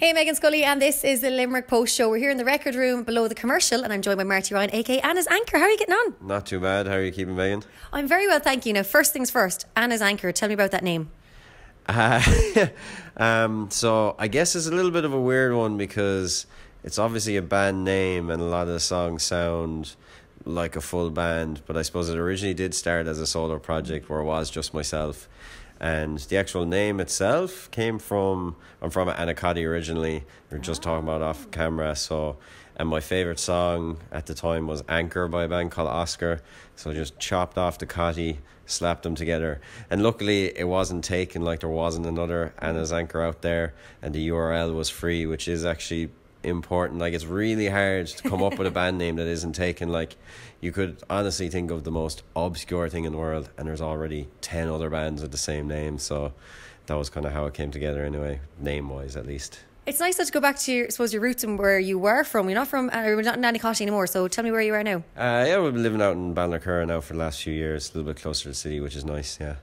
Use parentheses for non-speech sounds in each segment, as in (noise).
Hey, Meghann Scully, and this is the Limerick Post Show. We're here in the record room below the commercial, and I'm joined by Marty Ryan, aka Anna's Anchor. How are you getting on? Not too bad. How are you keeping, Meghann? I'm very well, thank you. Now, first things first, Anna's Anchor. Tell me about that name. Uh, (laughs) um, so I guess it's a little bit of a weird one because it's obviously a band name, and a lot of the songs sound like a full band. But I suppose it originally did start as a solo project where it was just myself and the actual name itself came from I'm from Annacotty originally. We are just talking about off camera, so and my favorite song at the time was Anchor by a band called Oscar. So I just chopped off the cotty, slapped them together, and luckily it wasn't taken like there wasn't another Anna's Anchor out there, and the URL was free, which is actually important. Like it's really hard to come up with a band name that isn't taken. Like you could honestly think of the most obscure thing in the world, and there's already ten other bands with the same name. So that was kind of how it came together, anyway, name wise at least. It's nice to go back to your, I suppose, your roots and where you were from. You're not from, uh, you're not in Annacotty anymore. So tell me where you are now. Uh, yeah, we've been living out in Ballinacurra now for the last few years, a little bit closer to the city, which is nice. Yeah.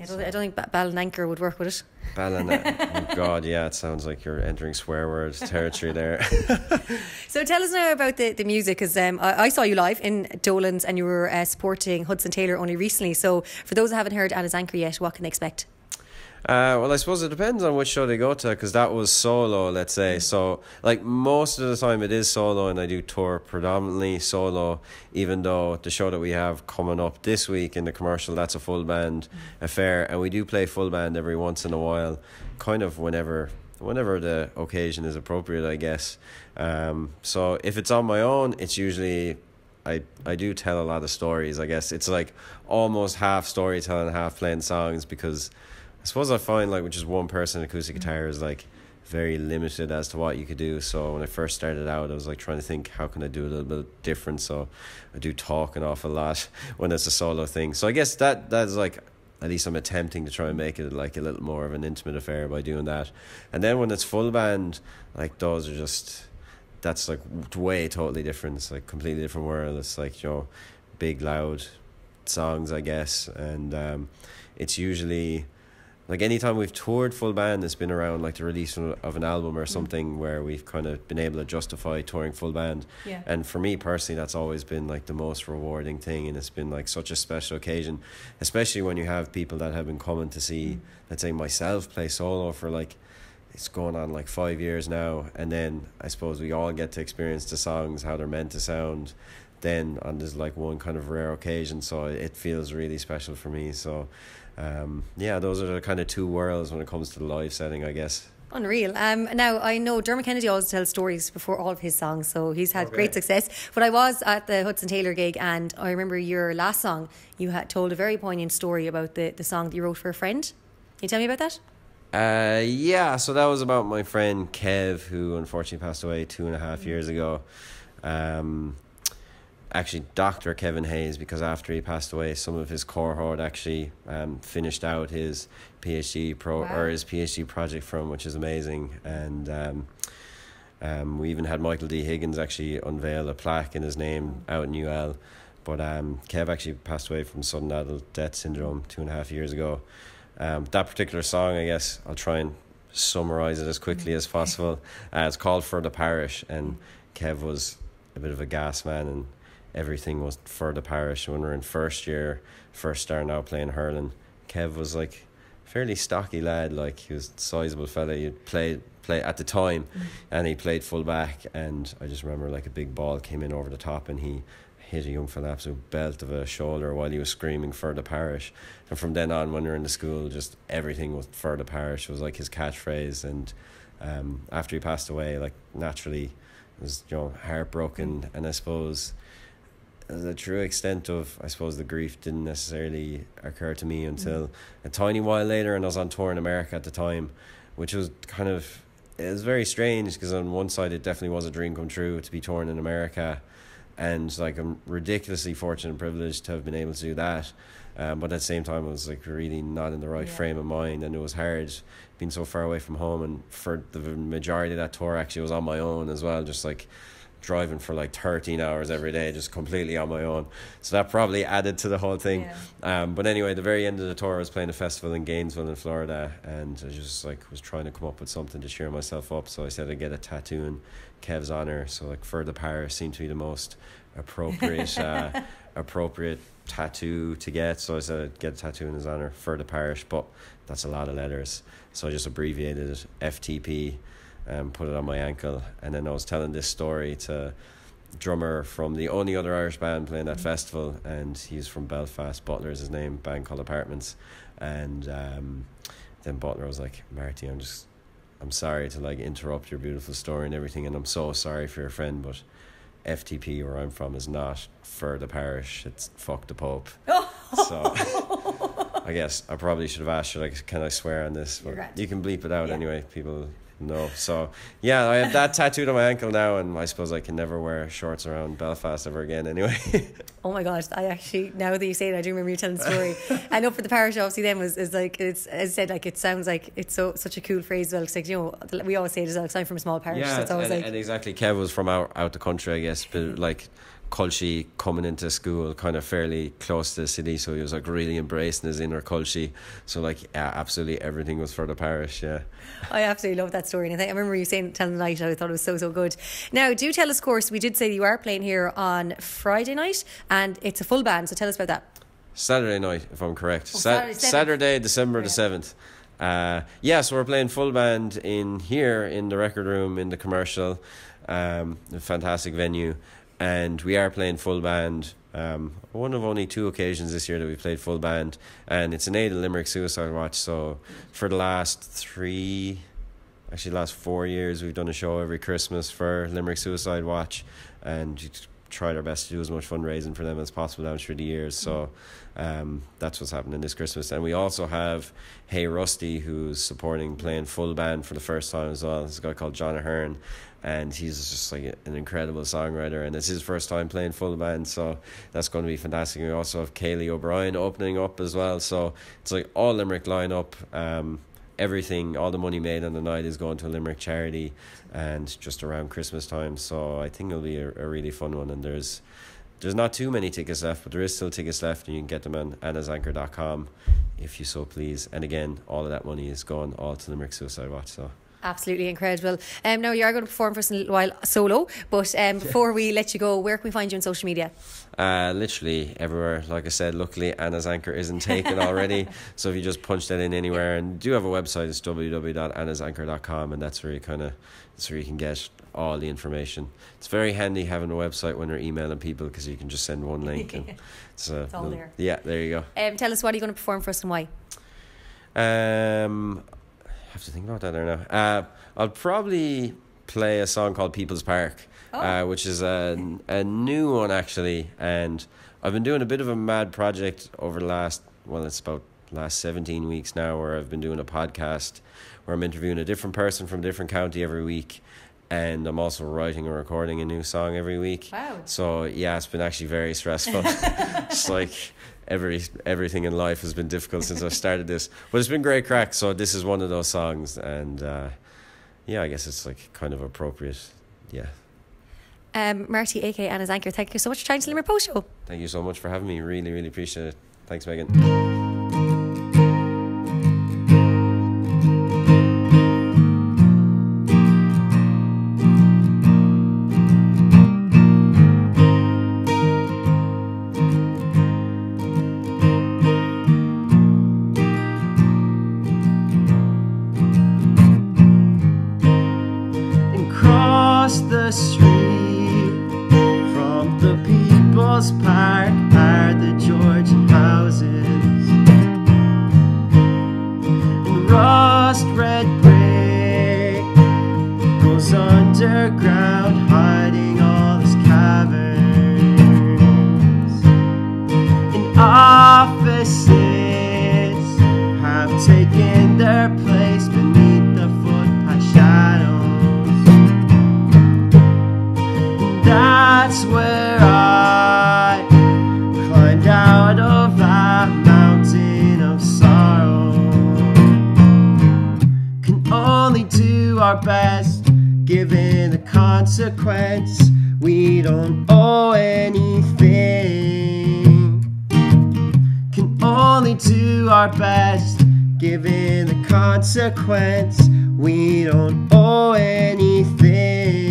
I don't, I don't think Ballinanker would work with it. Ballinanker. (laughs) oh God, yeah, it sounds like you're entering swear words territory there. (laughs) so tell us now about the, the music, because um, I, I, saw you live in Dolan's and you were uh, supporting Hudson Taylor only recently. So for those who haven't heard Anna's Anchor yet, what can they expect? Uh, well, I suppose it depends on which show they go to because that was solo, let's say. So, like, most of the time it is solo, and I do tour predominantly solo, even though the show that we have coming up this week in the commercial, that's a full band mm. affair. And we do play full band every once in a while, kind of whenever whenever the occasion is appropriate, I guess. Um, so if it's on my own, it's usually I I do tell a lot of stories. I guess it's like almost half storytelling, half playing songs because suppose I find like with just one person acoustic mm. guitar is like very limited as to what you could do. So when I first started out, I was like trying to think how can I do a little bit different. So I do talk an awful lot (laughs) when it's a solo thing. So I guess that that's like at least I'm attempting to try and make it like a little more of an intimate affair by doing that. And then when it's full band, like those are just that's like way totally different. It's like completely different world. It's like you know, big loud songs, I guess, and um, it's usually like anytime we've toured full band, it's been around like the release of an album or mm. something mm. where we've kind of been able to justify touring full band. Yeah. And for me personally, that's always been like the most rewarding thing, and it's been like such a special occasion, especially when you have people that have been coming to see, mm. let's say myself play solo for like. It's going on like five years now, and then I suppose we all get to experience the songs how they're meant to sound, then on this like one kind of rare occasion so it feels really special for me so um, yeah, those are the kind of two worlds when it comes to the live setting, I guess. Unreal. Um, now I know Dermot Kennedy always tells stories before all of his songs, so he's had okay. great success. But I was at the Hudson Taylor gig, and I remember your last song. You had told a very poignant story about the the song that you wrote for a friend. Can you tell me about that? Uh, yeah. So that was about my friend Kev, who unfortunately passed away two and a half years ago. Um, actually Dr. Kevin Hayes because after he passed away, some of his cohort actually um, finished out his PhD pro wow. or his PhD project from, which is amazing. And um, um, we even had Michael D. Higgins actually unveil a plaque in his name out in UL. But um, Kev actually passed away from sudden adult death syndrome two and a half years ago. Um, that particular song, I guess, I'll try and summarize it as quickly as (laughs) possible. Uh, it's called For the Parish, and Kev was a bit of a gas man and everything was for the parish when we are in first year, first star now playing hurling. Kev was like fairly stocky lad, like he was a sizable fella. He played play at the time, mm. and he played full back. And I just remember like a big ball came in over the top, and he hit a young fella absolute belt of a shoulder while he was screaming for the parish. And from then on, when we were in the school, just everything was for the parish It was like his catchphrase. And um, after he passed away, like naturally, it was you know heartbroken, and I suppose the true extent of I suppose the grief didn't necessarily occur to me until mm. a tiny while later, and I was on tour in America at the time, which was kind of it was very strange because on one side it definitely was a dream come true to be touring in America, and like I'm ridiculously fortunate and privileged to have been able to do that. Um, but at the same time, I was like really not in the right yeah. frame of mind, and it was hard being so far away from home. And for the majority of that tour, actually, was on my own as well, just like driving for like 13 hours every day, just completely on my own. So that probably added to the whole thing. Yeah. Um, but anyway, the very end of the tour, I was playing a festival in Gainesville in Florida, and I just like was trying to come up with something to cheer myself up. So I said I'd get a tattoo in Kev's honor. So like for the Parish seemed to be the most appropriate (laughs) uh, appropriate tattoo to get. So I said I'd get a tattoo in his honor for the parish, but that's a lot of letters. So I just abbreviated it FTP and put it on my ankle. And then I was telling this story to drummer from the only other Irish band playing that festival, and he's from Belfast. Butler is his name, band called Apartments. And um, then Butler was like, Marty, I'm just, I'm sorry to like interrupt your beautiful story and everything, and I'm so sorry for your friend, but FTP, where I'm from, is not for the parish. It's fuck the Pope. (laughs) so I guess I probably should have asked you, like, can I swear on this? But you can bleep it out Yeah. anyway. People know. So yeah, I have that tattooed on my ankle now, and I suppose I can never wear shorts around Belfast ever again. Anyway. (laughs) Oh my gosh! I actually now that you say it, I do remember you telling the story. I know for the parish, obviously, then was is like it's as I said, like it sounds like it's so such a cool phrase. as it's like you know, we always say it as well. I'm from a small parish, so Yeah, it's always and, like and exactly. Kev was from out out the country, I guess, but like Culshy coming into school, kind of fairly close to the city, so he was like really embracing his inner Culshy. So like, yeah, absolutely everything was for the parish. Yeah. I absolutely love that story. And I, think, I remember you saying telling the night. I thought it was so so good. Now, do tell us, of course, we did say you are playing here on Friday night, and it's a full band. So tell us about that. Saturday night, if I'm correct. Oh, Sa- Saturday. Saturday, December the seventh. Uh, yeah, so we're playing full band in here in the record room in the commercial, um, a fantastic venue, and we are playing full band. Um, one of only two occasions this year that we played full band, and it's an aid of Limerick Suicide Watch. So for the last three, actually last four years, we've done a show every Christmas for Limerick Suicide Watch, and tried our best to do as much fundraising for them as possible down through the years. So um, that's what's happening this Christmas. And we also have Hey Rusty, who's supporting playing full band for the first time as well. This a guy called John Ahern, and he's just like an incredible songwriter, and it's his first time playing full band, so that's going to be fantastic. We also have Kaylee O'Brien opening up as well, so it's like all Limerick lineup. Um, everything, all the money made on the night is going to a Limerick charity, and just around Christmas time. So I think it'll be a, a really fun one. And there's there's not too many tickets left, but there is still tickets left, and you can get them on annasanchor.com if you so please. And again, all of that money is going all to Limerick Suicide Watch. So Absolutely incredible. Um, now you are going to perform for us in a little while solo, but um, before we let you go, where can we find you on social media? Uh, literally everywhere. Like I said, luckily Anna's Anchor isn't taken already. (laughs) so if you just punch that in anywhere, and do have a website, it's www.annasanchor.com, and that's where you kind of that's where you can get all the information. It's very handy having a website when you're emailing people because you can just send one link and (laughs) it's, uh, It's all there. Yeah, there you go. Um, tell us what are you going to perform for us and why? Um, I have to think about that there now. Uh, I'll probably play a song called People's Park, Oh. uh, which is a, a new one actually, and I've been doing a bit of a mad project over the last well, it's about last seventeen weeks now, where I've been doing a podcast where I'm interviewing a different person from a different county every week, and I'm also writing and recording a new song every week. Wow. So yeah, it's been actually very stressful. (laughs) it's like every everything in life has been difficult since I started this, but it's been great crack. So this is one of those songs, and uh, yeah, I guess it's like kind of appropriate. Yeah. Um, Marty, aka Anna's Anchor, thank you so much for trying to Limerick Post Show. Thank you so much for having me. Really, really appreciate it. Thanks, Meghann. Our best, given the consequence. We don't owe anything. Can only do our best, given the consequence. We don't owe anything.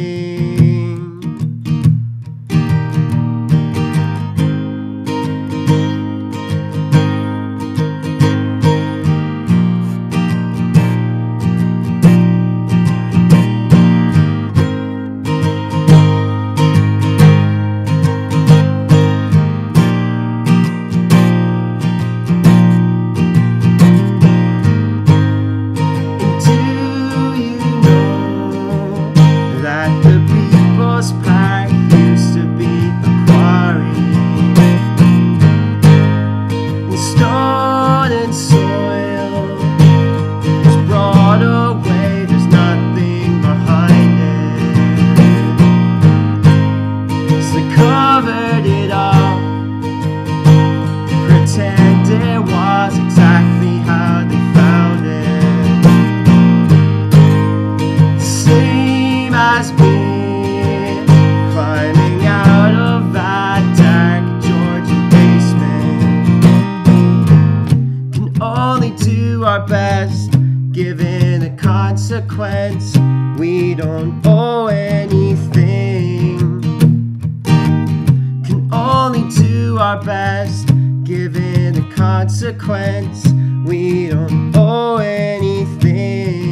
Best, given the consequence. We don't owe anything can only do our best given the consequence we don't owe anything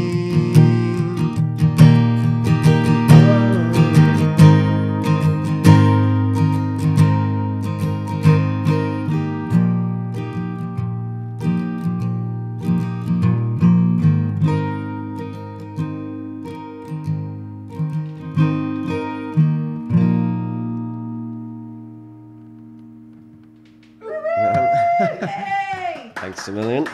Million.